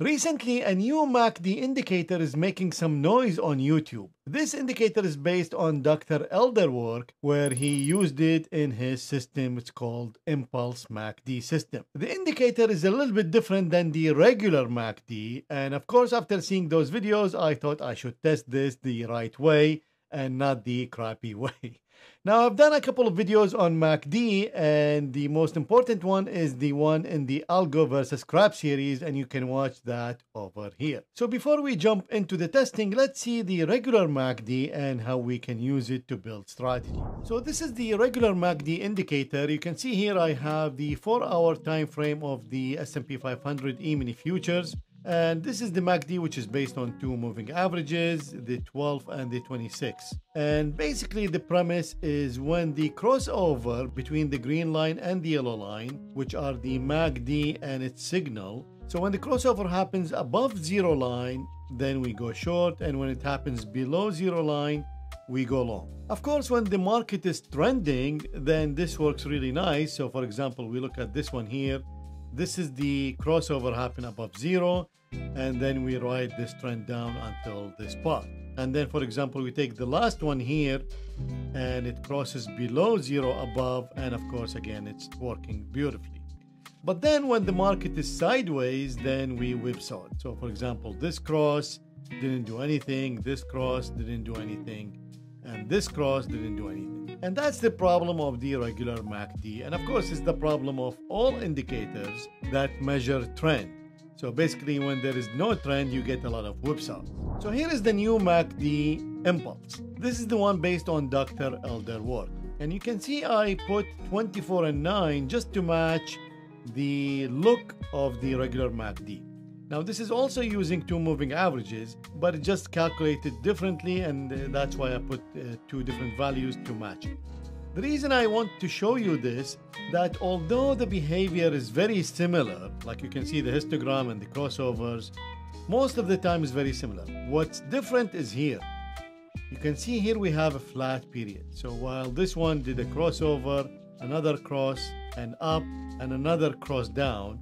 Recently, a new MACD indicator is making some noise on YouTube. This indicator is based on Dr. Elder work, where he used it in his system. It's called Impulse MACD system. The indicator is a little bit different than the regular MACD, and of course, after seeing those videos, I thought I should test this the right way and not the crappy way. Now, I've done a couple of videos on MACD, and the most important one is the one in the Algo versus Crap series, and you can watch that over here. So before we jump into the testing, let's see the regular MACD and how we can use it to build strategy. So this is the regular MACD indicator. You can see here I have the 4-hour time frame of the S&P 500 E-mini futures. And this is the MACD, which is based on two moving averages, the 12 and the 26. And basically, the premise is when the crossover between the green line and the yellow line, which are the MACD and its signal. So when the crossover happens above zero line, then we go short, and when it happens below zero line, we go long. Of course, when the market is trending, then this works really nice. So, for example, we look at this one here this is the crossover happen above zero and then we ride this trend down until this part. And then for example we take the last one here and it crosses below zero above and of course again it's working beautifully. But then when the market is sideways then we whipsaw it so for example this cross didn't do anything this cross didn't do anything and this cross didn't do anything. And that's the problem of the regular MACD. And of course, it's the problem of all indicators that measure trend. So basically, when there is no trend, you get a lot of whipsaw. So here is the new MACD Impulse. This is the one based on Dr. Elder work. And you can see I put 24 and 9 just to match the look of the regular MACD. Now this is also using two moving averages, but just calculated differently and uh, that's why I put uh, two different values to match. The reason I want to show you this, that although the behavior is very similar, like you can see the histogram and the crossovers, most of the time is very similar. What's different is here. You can see here we have a flat period. So while this one did a crossover, another cross and up and another cross down,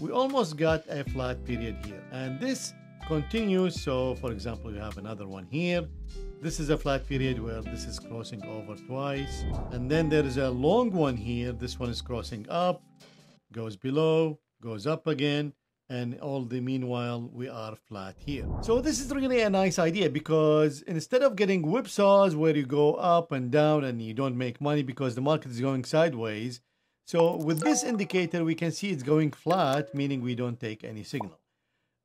we almost got a flat period here and this continues. So for example you have another one here. This is a flat period where this is crossing over twice and then there is a long one here. This one is crossing up goes below goes up again and all the meanwhile we are flat here. So this is really a nice idea because instead of getting whipsaws where you go up and down and you don't make money because the market is going sideways so with this indicator, we can see it's going flat, meaning we don't take any signal.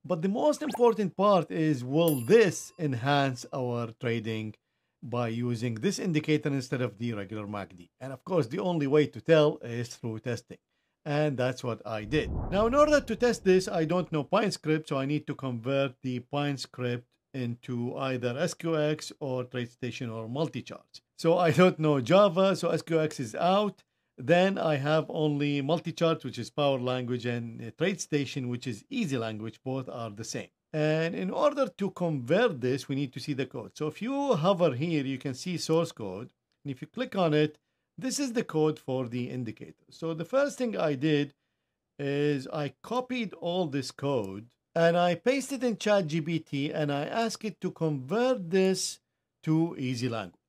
But the most important part is, will this enhance our trading by using this indicator instead of the regular MACD? And of course, the only way to tell is through testing. And that's what I did. Now, in order to test this, I don't know PineScript, so I need to convert the PineScript into either SQX or TradeStation or MultiCharts. So I don't know Java, so SQX is out. Then I have only MultiChart, which is power language, and TradeStation, which is easy language. Both are the same. And in order to convert this, we need to see the code. So if you hover here, you can see source code. And if you click on it, this is the code for the indicator. So the first thing I did is I copied all this code and I pasted in ChatGPT and I asked it to convert this to easy language.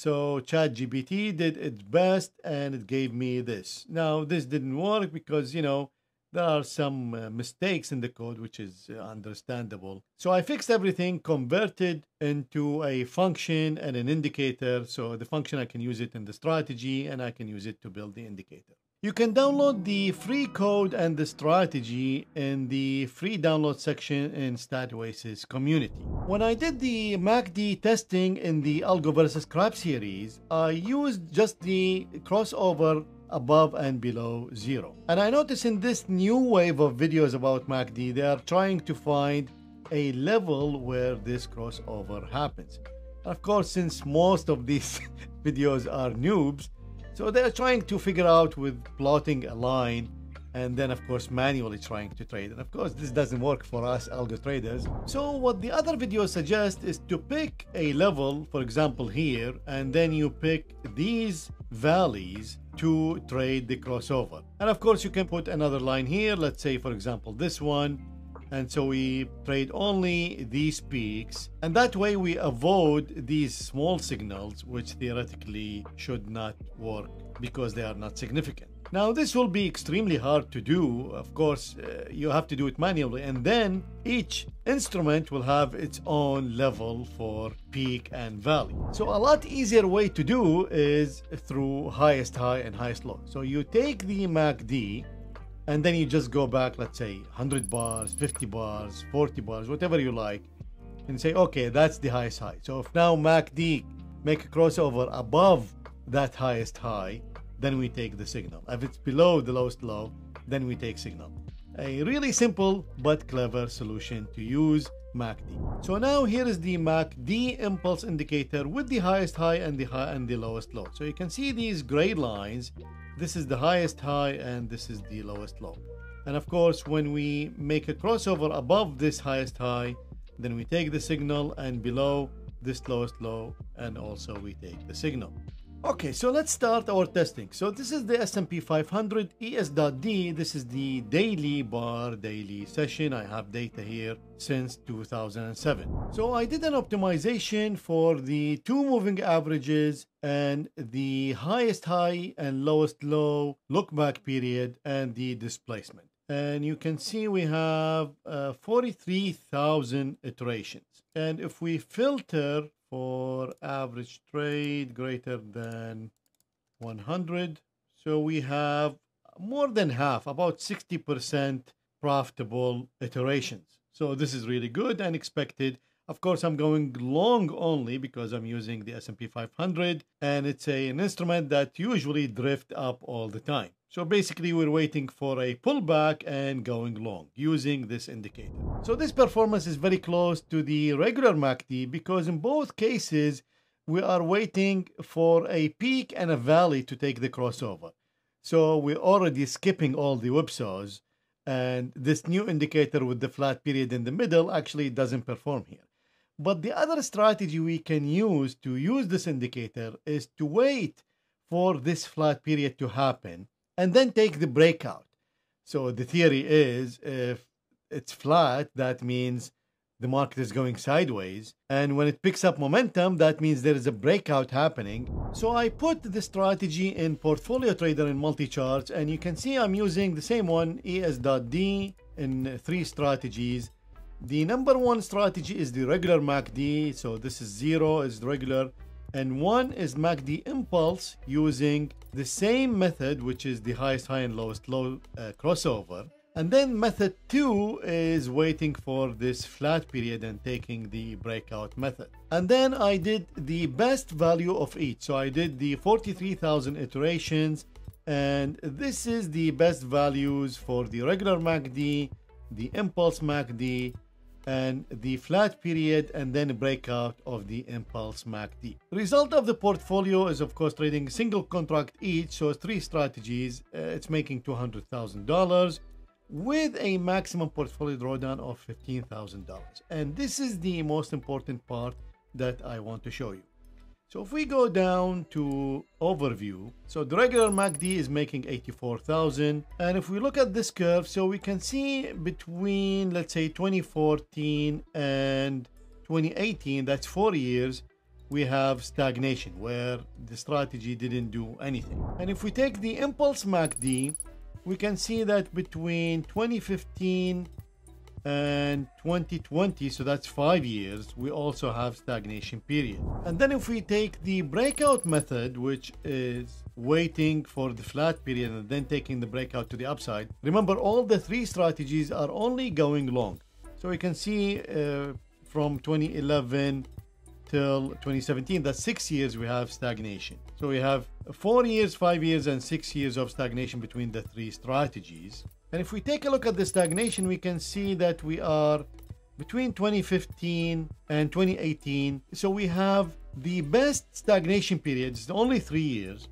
So ChatGPT did its best and it gave me this. Now, this didn't work because, you know, there are some uh, mistakes in the code, which is uh, understandable. So I fixed everything, converted into a function and an indicator. So the function, I can use it in the strategy and I can use it to build the indicator. You can download the free code and the strategy in the free download section in StatOasis community. When I did the MACD testing in the Algo versus Crap series, I used just the crossover above and below zero. And I noticed in this new wave of videos about MACD, they are trying to find a level where this crossover happens. Of course, since most of these videos are noobs, so they're trying to figure out with plotting a line and then of course manually trying to trade. And of course this doesn't work for us algo traders. So what the other videos suggest is to pick a level for example here and then you pick these valleys to trade the crossover. And of course you can put another line here. Let's say for example this one And so we trade only these peaks. And that way we avoid these small signals, which theoretically should not work because they are not significant. Now, this will be extremely hard to do. Of course, uh, you have to do it manually, and then each instrument will have its own level for peak and valley. So, a lot easier way to do is through highest high and highest low. So, you take the MACD and then you just go back, let's say 100 bars, 50 bars, 40 bars, whatever you like, and say, okay, that's the highest high. So, if now MACD make a crossover above that highest high, then we take the signal. If it's below the lowest low, then we take signal. A really simple but clever solution to use MACD. So now here is the MACD impulse indicator with the highest high and the high and the lowest low. So you can see these gray lines. This is the highest high and this is the lowest low. And of course, when we make a crossover above this highest high, then we take the signal and below this lowest low and also we take the signal. Okay, so let's start our testing. So this is the S&P 500 ES.D. This is the daily bar daily session. I have data here since 2007. So I did an optimization for the two moving averages and the highest high and lowest low look back period and the displacement. And you can see we have uh, 43,000 iterations. And if we filter for average trade greater than 100. So we have more than half, about 60% profitable iterations. So this is really good and expected. Of course, I'm going long only because I'm using the S&P 500 and it's a, an instrument that usually drift up all the time. So basically we're waiting for a pullback and going long using this indicator. So this performance is very close to the regular MACD because in both cases we are waiting for a peak and a valley to take the crossover. So we're already skipping all the whipsaws and this new indicator with the flat period in the middle actually doesn't perform here. But the other strategy we can use to use this indicator is to wait for this flat period to happen and then take the breakout. So the theory is if it's flat, that means the market is going sideways. And when it picks up momentum, that means there is a breakout happening. So I put the strategy in Portfolio Trader in MultiCharts, and you can see I'm using the same one, ES.D, in three strategies. The number one strategy is the regular MACD. So this is zero is regular and one is MACD impulse using the same method, which is the highest high and lowest low uh, crossover. And then method two is waiting for this flat period and taking the breakout method. And then I did the best value of each. So I did the 43,000 iterations and this is the best values for the regular MACD, the impulse MACD, and the flat period and then breakout of the impulse MACD. Result of the portfolio is of course trading single contract each, so three strategies. Uh, it's making $200,000 with a maximum portfolio drawdown of $15,000. And this is the most important part that I want to show you. So if we go down to overview, so the regular MACD is making 84,000. And if we look at this curve, so we can see between, let's say 2014 and 2018, that's four years, we have stagnation where the strategy didn't do anything. And if we take the impulse MACD, we can see that between 2015 and 2020 so that's five years we also have stagnation period. And then if we take the breakout method which is waiting for the flat period and then taking the breakout to the upside remember all the three strategies are only going long. So we can see uh, from 2011 till 2017 that's six years we have stagnation. So we have four years five years and six years of stagnation between the three strategies and if we take a look at the stagnation, we can see that we are between 2015 and 2018. So we have the best stagnation period, it's only three years.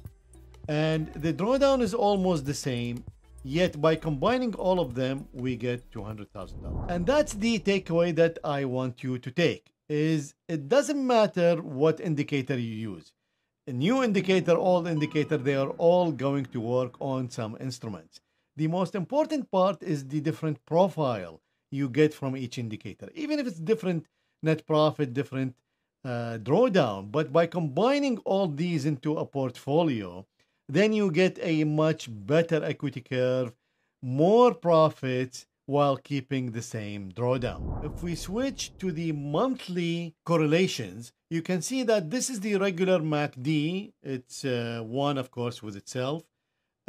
And the drawdown is almost the same. Yet by combining all of them, we get $200,000. And that's the takeaway that I want you to take is it doesn't matter what indicator you use. A new indicator, old indicator, they are all going to work on some instruments. The most important part is the different profile you get from each indicator, even if it's different net profit, different uh, drawdown. But by combining all these into a portfolio, then you get a much better equity curve, more profits while keeping the same drawdown. If we switch to the monthly correlations, you can see that this is the regular MACD. It's uh, one, of course, with itself.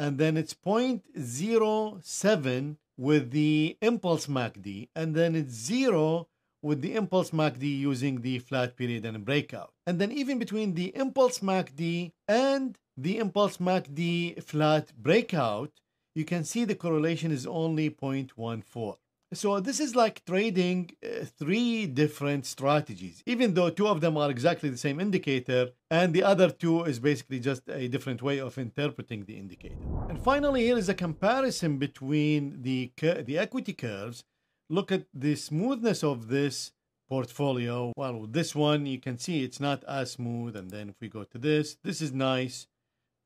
And then it's 0.07 with the impulse MACD. And then it's zero with the impulse MACD using the flat period and breakout. And then even between the impulse MACD and the impulse MACD flat breakout, you can see the correlation is only 0.14. So this is like trading uh, three different strategies, even though two of them are exactly the same indicator, and the other two is basically just a different way of interpreting the indicator. And finally, here is a comparison between the, the equity curves. Look at the smoothness of this portfolio. Well, this one, you can see it's not as smooth. And then if we go to this, this is nice.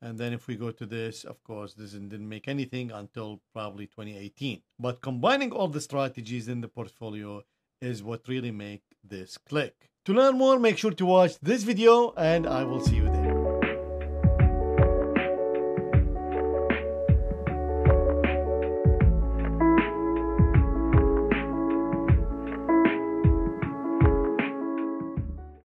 And then if we go to this, of course, this didn't make anything until probably 2018. But combining all the strategies in the portfolio is what really make this click. To learn more, make sure to watch this video and I will see you there.